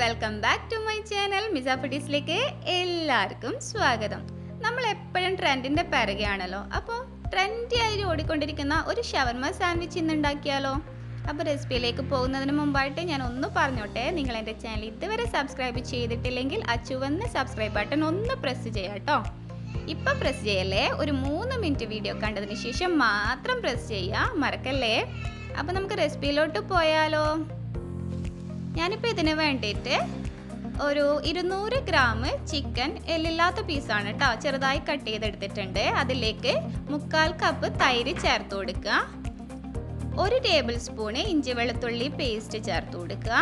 Welcome back to my channel എല്ലാവർക്കും സ്വാഗതം. നമ്മൾ എപ്പോഴും ട്രെൻഡിന്റെ പിറകെയാണല്ലോ. അപ്പോൾ ട്രെൻഡി ആയി ഓടിക്കൊണ്ടിരിക്കുന്ന ഒരു ഷവർമ സാൻഡ്വിച്ച് ഇന്ന് ഉണ്ടാക്കിയാലോ? അപ്പോൾ റെസിപ്പിയിലേക്ക് പോകുന്നതിന് മുമ്പായിട്ട് ഞാൻ ഒന്ന് പറഞ്ഞോട്ടെ നിങ്ങൾ എന്റെ ചാനൽ ഇതുവരെ സബ്സ്ക്രൈബ് ചെയ്തിട്ടില്ലെങ്കിൽ ആ ചുവന്ന സബ്സ്ക്രൈബ് ബട്ടൺ ഒന്ന് പ്രസ് ചെയ്യാം കേട്ടോ. ഇപ്പം പ്രസ് ചെയ്യല്ലേ? ഒരു മൂന്ന് മിനിറ്റ് വീഡിയോ കണ്ടതിന് ശേഷം മാത്രം പ്രസ് ചെയ്യുക മറക്കല്ലേ? അപ്പോൾ നമുക്ക് റെസിപ്പിയിലോട്ട് പോയാലോ. ഞാനിപ്പോൾ ഇതിന് വേണ്ടിയിട്ട് ഒരു ഇരുന്നൂറ് ഗ്രാം ചിക്കൻ എല്ലില്ലാത്ത പീസാണ് കേട്ടോ ചെറുതായി കട്ട് ചെയ്തെടുത്തിട്ടുണ്ട്. അതിലേക്ക് മുക്കാൽ കപ്പ് തൈര് ചേർത്ത് കൊടുക്കുക. ഒരു ടേബിൾ സ്പൂണ് ഇഞ്ചി വെളുത്തുള്ളി പേസ്റ്റ് ചേർത്ത് കൊടുക്കുക.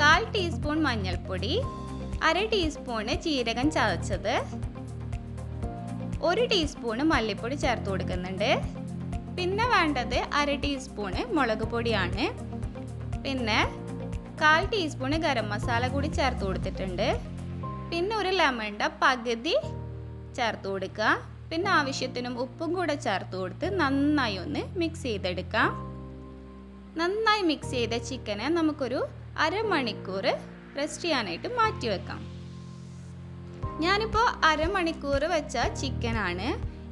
കാൽ ടീസ്പൂൺ മഞ്ഞൾപ്പൊടി. അര ടീസ്പൂണ് ജീരകം ചതച്ചത്. ഒരു ടീസ്പൂണ് മല്ലിപ്പൊടി ചേർത്ത് കൊടുക്കുന്നുണ്ട്. പിന്നെ വേണ്ടത് അര ടീസ്പൂണ് മുളക് പൊടിയാണ്. പിന്നെ കാൽ ടീസ്പൂണ് ഗരം മസാല കൂടി ചേർത്ത് കൊടുത്തിട്ടുണ്ട്. പിന്നെ ഒരു ലെമണിന്റെ പകുതി ചേർത്ത് കൊടുക്കുക. പിന്നെ ആവശ്യത്തിനും ഉപ്പും കൂടെ ചേർത്ത് കൊടുത്ത് നന്നായി ഒന്ന് മിക്സ് ചെയ്തെടുക്കാം. നന്നായി മിക്സ് ചെയ്ത ചിക്കനെ നമുക്കൊരു അരമണിക്കൂർ റെസ്റ്റ് ചെയ്യാനായിട്ട് മാറ്റി വെക്കാം. ഞാനിപ്പോൾ അരമണിക്കൂർ വെച്ച ചിക്കനാണ്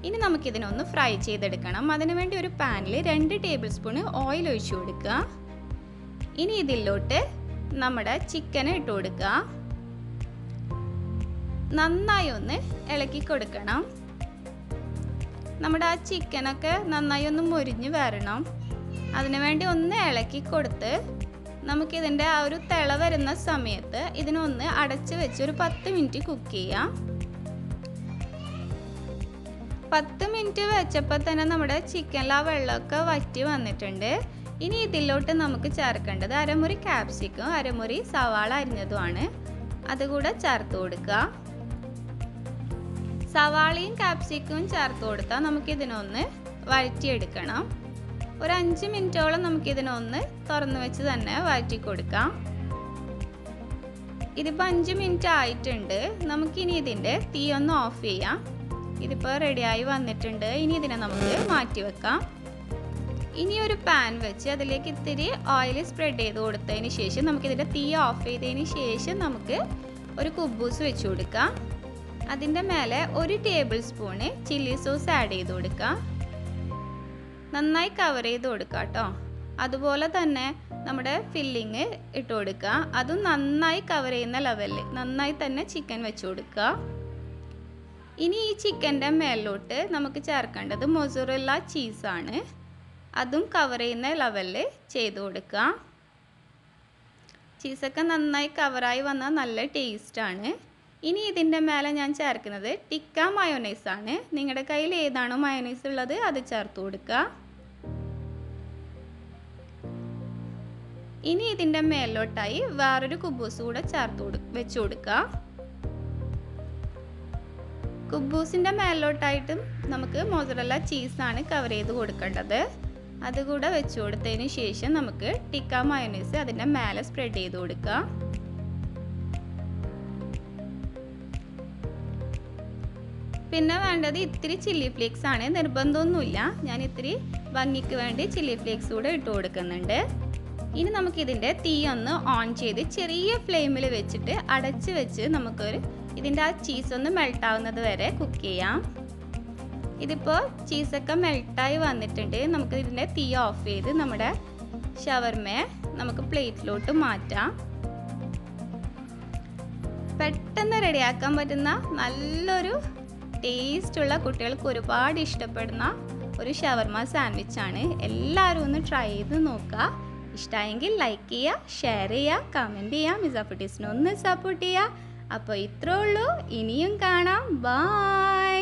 ഇനി നമുക്കിതിനൊന്ന് ഫ്രൈ ചെയ്തെടുക്കണം. അതിനുവേണ്ടി ഒരു പാനിൽ രണ്ട് ടേബിൾ സ്പൂൺ ഓയിൽ ഒഴിച്ചു കൊടുക്കുക. ഇനി ഇതിലോട്ട് നമ്മുടെ ചിക്കൻ ഇട്ട് കൊടുക്കുക. നന്നായി ഒന്ന് ഇളക്കി കൊടുക്കണം. നമ്മുടെ ആ ചിക്കനൊക്കെ നന്നായി ഒന്ന് മുരിഞ്ഞ് വരണം. അതിനുവേണ്ടി ഒന്ന് ഇളക്കി കൊടുത്ത് നമുക്കിതിന്റെ ആ ഒരു തിള വരുന്ന സമയത്ത് ഇതിനൊന്ന് അടച്ച് വെച്ച് ഒരു പത്ത് മിനിറ്റ് കുക്ക് ചെയ്യാം. പത്ത് മിനിറ്റ് വെച്ചപ്പോൾ തന്നെ നമ്മുടെ ചിക്കനിൽ ആ വെള്ളമൊക്കെ വറ്റി വന്നിട്ടുണ്ട്. ഇനി ഇതിലോട്ട് നമുക്ക് ചേർക്കേണ്ടത് അരമുറി ക്യാപ്സിക്കും അരമുറി സവാള അരിഞ്ഞതുമാണ്. അതുകൂടെ ചേർത്ത് കൊടുക്കുക. സവാളയും ക്യാപ്സിക്കും ചേർത്ത് കൊടുത്താൽ നമുക്കിതിനൊന്ന് വഴറ്റിയെടുക്കണം. ഒരു അഞ്ച് മിനിറ്റോളം നമുക്കിതിനൊന്ന് തുറന്നു വെച്ച് തന്നെ വഴറ്റി കൊടുക്കാം ഇതിപ്പോൾ അഞ്ച് മിനിറ്റ് ആയിട്ടുണ്ട്. നമുക്കിനി ഇതിന്റെ തീ ഒന്ന് ഓഫ് ചെയ്യാം. ഇതിപ്പോൾ റെഡിയായി വന്നിട്ടുണ്ട്. ഇനി ഇതിനെ നമുക്ക് മാറ്റി വെക്കാം. ഇനി ഒരു പാൻ വെച്ച് അതിലേക്ക് ഇത്തിരി ഓയിൽ സ്പ്രെഡ് ചെയ്ത് കൊടുത്തതിന് ശേഷം നമുക്കിതിന്റെ തീ ഓഫ് ചെയ്തതിന് ശേഷം നമുക്ക് ഒരു കുബൂസ് വെച്ച് കൊടുക്കാം. അതിന്റെ മേലെ ഒരു table spoon chilli sauce add ചെയ്ത് കൊടുക്കാം. നന്നായി കവർ ചെയ്ത് കൊടുക്കുക കേട്ടോ. അതുപോലെ തന്നെ നമ്മുടെ ഫില്ലിങ് ഇട്ട് കൊടുക്കുക. അതും നന്നായി കവർ ചെയ്യുന്ന ലെവലിൽ നന്നായി തന്നെ ചിക്കൻ വെച്ച് കൊടുക്കുക. ഇനി ഈ ചിക്കന്റെ മേലോട്ട് നമുക്ക് ചേർക്കേണ്ടത് മൊസറല്ല ചീസാണ് അതും കവർ ചെയ്യുന്ന ലെവലിൽ ചെയ്ത് കൊടുക്കുക. ചീസൊക്കെ നന്നായി കവറായി വന്നാൽ നല്ല ടേസ്റ്റാണ് ഇനി ഇതിന്റെ മേലെ ഞാൻ ചേർക്കുന്നത് ടിക്ക മയോണൈസാണ് നിങ്ങളുടെ കയ്യിൽ ഏതാണോ മയോണൈസ് ഉള്ളത് അത് ചേർത്ത് കൊടുക്കുക. ഇനി ഇതിന്റെ മേലോട്ടായി വേറൊരു കുബൂസ് കൂടെ ചേർത്ത് വെച്ച് കൊടുക്കുക കുബൂസിന്റെ മേലോട്ടായിട്ടും നമുക്ക് മോസറല്ല ചീസാണ് കവർ ചെയ്ത് കൊടുക്കേണ്ടത്. അതുകൂടെ വെച്ച് കൊടുത്തതിന് ശേഷം നമുക്ക് ടിക്ക മയോണൈസ് അതിന്റെ മേലെ സ്പ്രെഡ് ചെയ്ത് കൊടുക്കുക പിന്നെ വേണ്ടത് ഇത്തിരി ചില്ലി ഫ്ലേക്സ് ആണ്. നിർബന്ധമൊന്നുമില്ല. ഞാൻ ഇത്തിരി ഭംഗിക്ക് വേണ്ടി ചില്ലി ഫ്ലേക്സ് കൂടെ ഇട്ട് കൊടുക്കുന്നുണ്ട്. ഇനി നമുക്കിതിന്റെ തീ ഒന്ന് ഓൺ ചെയ്ത് ചെറിയ ഫ്ലെയിമിൽ വെച്ചിട്ട് അടച്ച് വെച്ച് നമുക്കൊരു ഇതിന്റെ ആ ചീസ് ഒന്ന് മെൽട്ടാവുന്നത് വരെ കുക്ക് ചെയ്യാം. ഇതിപ്പോൾ ചീസൊക്കെ മെൽട്ടായി വന്നിട്ടുണ്ട്. നമുക്ക് ഇതിന്റെ തീ ഓഫ് ചെയ്ത് നമ്മുടെ ഷവർമയെ നമുക്ക് പ്ലേറ്റിലോട്ട് മാറ്റാം. പെട്ടെന്ന് റെഡിയാക്കാൻ പറ്റുന്ന നല്ലൊരു ടേസ്റ്റുള്ള കുട്ടികൾക്ക് ഒരുപാട് ഇഷ്ടപ്പെടുന്ന ഒരു ഷവർമ സാൻഡ്വിച്ചാണ് എല്ലാവരും ഒന്ന് ട്രൈ ചെയ്ത് നോക്കുക. ഇഷ്ടമായെങ്കിൽ ലൈക്ക് ചെയ്യുക ഷെയർ ചെയ്യുക കമന്റ് ചെയ്യുക മിസാഫുട്ടീസിനെ ഒന്ന് സപ്പോർട്ട് ചെയ്യുക. അപ്പോൾ ഇത്രേ ഉള്ളൂ. ഇനിയും കാണാം. ബായ്